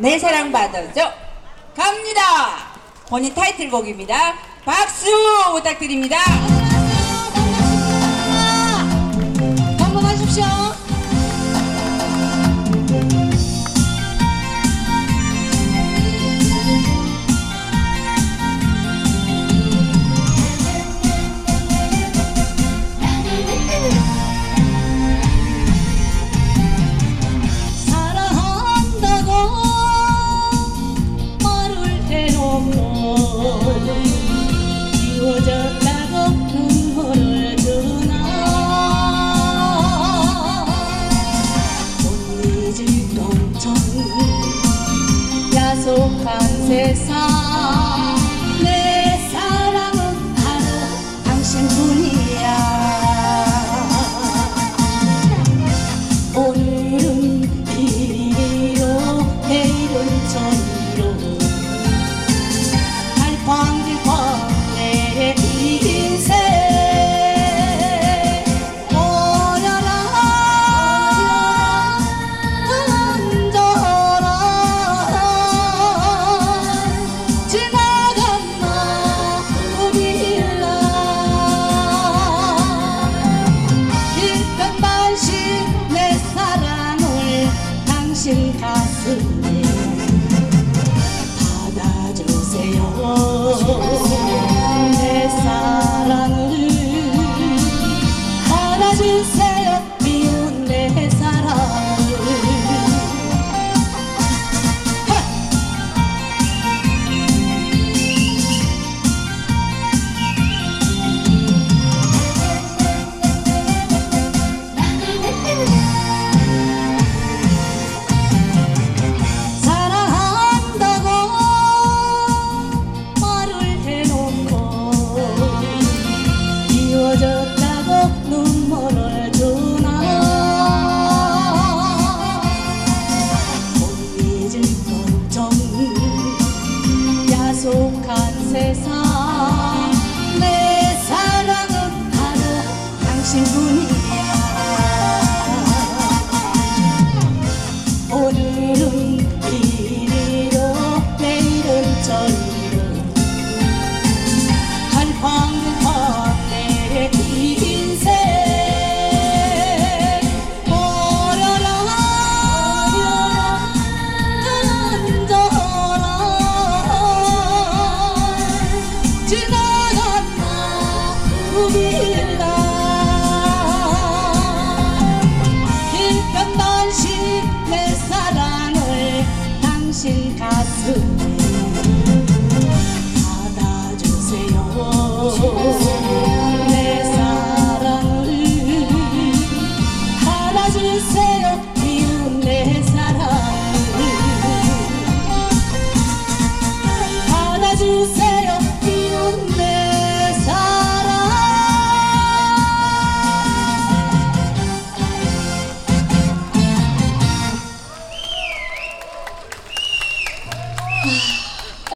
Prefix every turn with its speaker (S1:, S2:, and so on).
S1: 내 사랑 받아줘. 갑니다. 본인 타이틀곡입니다. 박수 부탁드립니다.
S2: 건강하십시오. sans cesar.